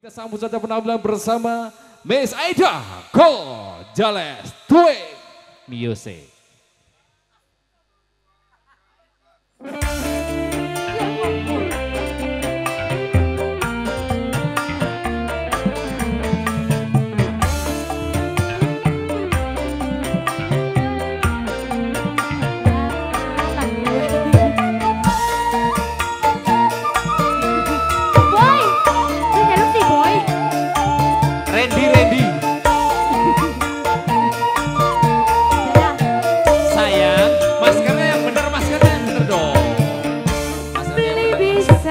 Kita sambut saja penampilan bersama Miss Aida Jales Tue Music.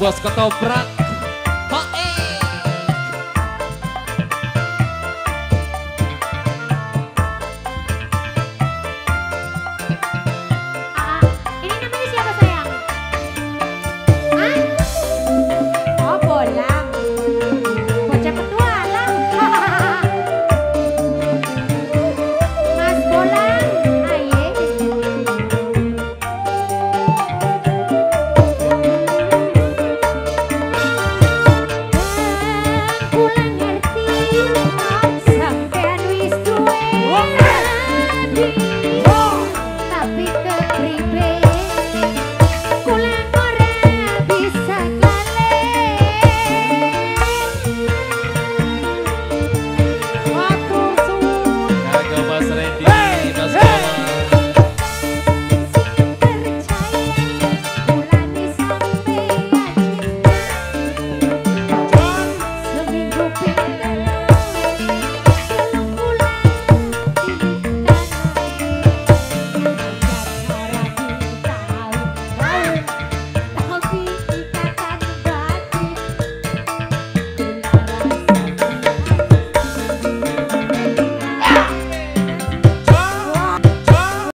bos ketoprak